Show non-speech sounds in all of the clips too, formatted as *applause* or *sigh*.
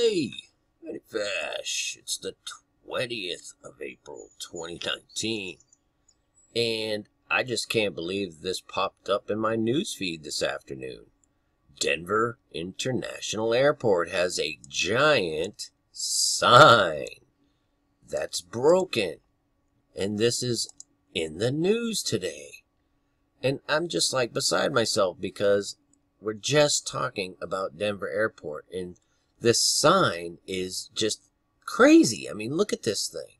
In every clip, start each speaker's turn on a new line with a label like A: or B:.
A: Hey, Fash. It's the 20th of April 2019. And I just can't believe this popped up in my newsfeed this afternoon. Denver International Airport has a giant sign that's broken. And this is in the news today. And I'm just like beside myself because we're just talking about Denver Airport and this sign is just crazy. I mean, look at this thing.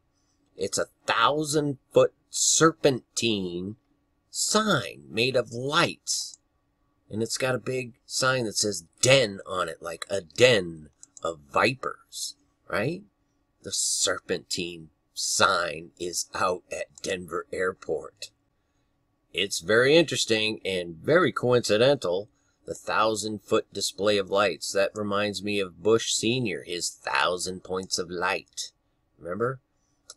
A: It's a thousand foot serpentine sign made of lights. And it's got a big sign that says den on it, like a den of vipers, right? The serpentine sign is out at Denver Airport. It's very interesting and very coincidental. The thousand foot display of lights. That reminds me of Bush Sr., his thousand points of light. Remember?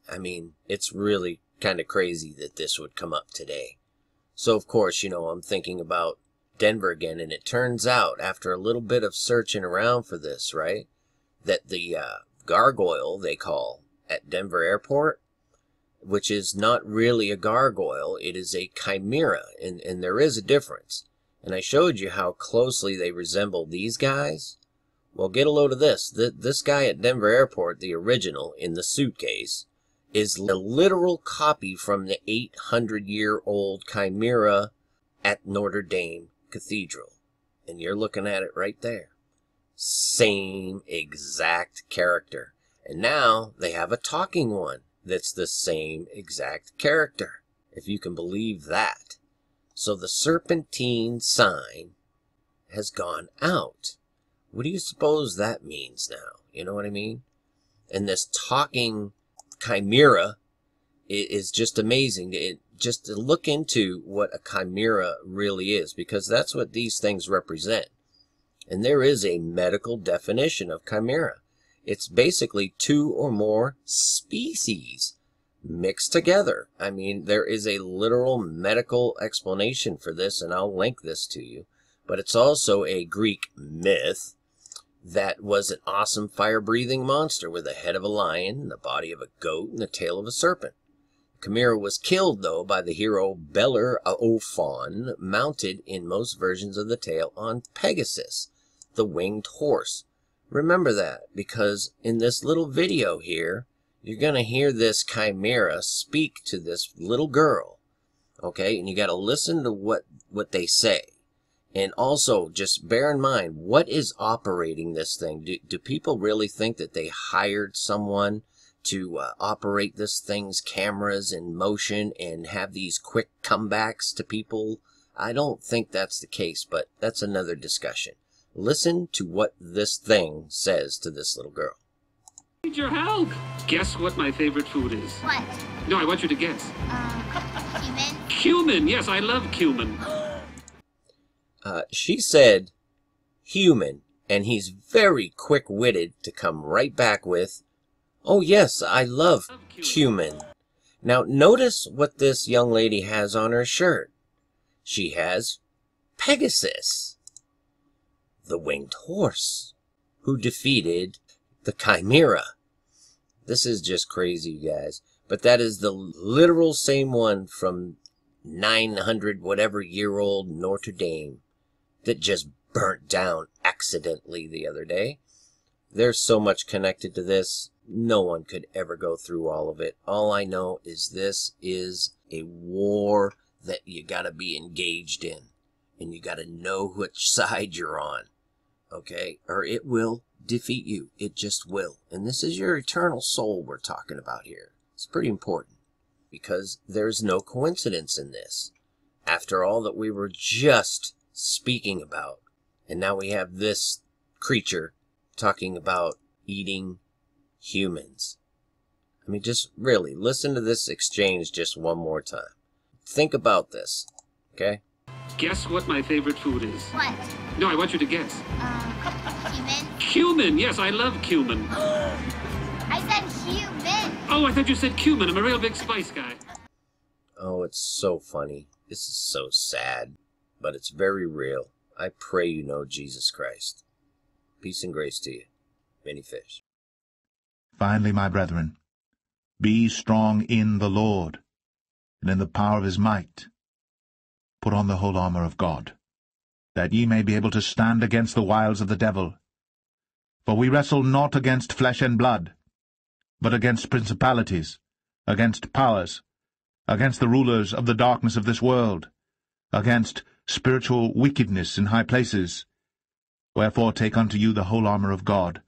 A: I mean, it's really kind of crazy that this would come up today. So, of course, you know, I'm thinking about Denver again, and it turns out, after a little bit of searching around for this, right, that the uh, gargoyle they call at Denver Airport, which is not really a gargoyle, it is a chimera, and, and there is a difference. And I showed you how closely they resemble these guys. Well, get a load of this. This guy at Denver Airport, the original, in the suitcase, is a literal copy from the 800 year old chimera at Notre Dame Cathedral. And you're looking at it right there. Same exact character. And now they have a talking one that's the same exact character, if you can believe that. So the serpentine sign has gone out. What do you suppose that means now? You know what I mean? And this talking chimera is just amazing. It, just to look into what a chimera really is, because that's what these things represent. And there is a medical definition of chimera. It's basically two or more species mixed together. I mean, there is a literal medical explanation for this, and I'll link this to you. But it's also a Greek myth that was an awesome fire breathing monster with the head of a lion, the body of a goat, and the tail of a serpent. Chimera was killed, though, by the hero Bellerophon, mounted in most versions of the tale on Pegasus, the winged horse. Remember that, because in this little video here, you're going to hear this chimera speak to this little girl. Okay, and you got to listen to what, what they say. And also, just bear in mind, what is operating this thing? Do, do people really think that they hired someone to uh, operate this thing's cameras in motion and have these quick comebacks to people? I don't think that's the case, but that's another discussion. Listen to what this thing says to this little girl.
B: Need your help. Guess what my favorite food is?
C: What?
B: No, I want you to guess.
C: Um, human?
B: Cumin. Yes, I love cumin. *gasps*
A: Uh, she said human, and he's very quick witted to come right back with, Oh, yes, I love cumin. Now, notice what this young lady has on her shirt. She has Pegasus, the winged horse, who defeated the Chimera. This is just crazy, you guys. But that is the literal same one from 900 whatever year old Notre Dame that just burnt down accidentally the other day. There's so much connected to this. No one could ever go through all of it. All I know is this is a war that you got to be engaged in. And you got to know *laughs* which side you're on. Okay? Or it will defeat you. It just will. And this is your eternal soul we're talking about here. It's pretty important because there's no coincidence in this. After all that we were just speaking about, and now we have this creature talking about eating humans. I mean, just really listen to this exchange just one more time. Think about this, okay?
B: Guess what my favorite food is?
C: What?
B: No, I want you to guess.
C: Um, human?
B: Cumin. Yes, I love cumin. *gasps*
C: I said human.
B: Oh, I thought you said cumin. I'm a real big spice guy.
A: Oh, it's so funny. This is so sad, but it's very real. I pray you know Jesus Christ. Peace and grace to you. many fish.
D: Finally, my brethren, be strong in the Lord, and in the power of his might. Put on the whole armour of God, that ye may be able to stand against the wiles of the devil. For we wrestle not against flesh and blood, but against principalities, against powers, against the rulers of the darkness of this world, against spiritual wickedness in high places. Wherefore take unto you the whole armour of God,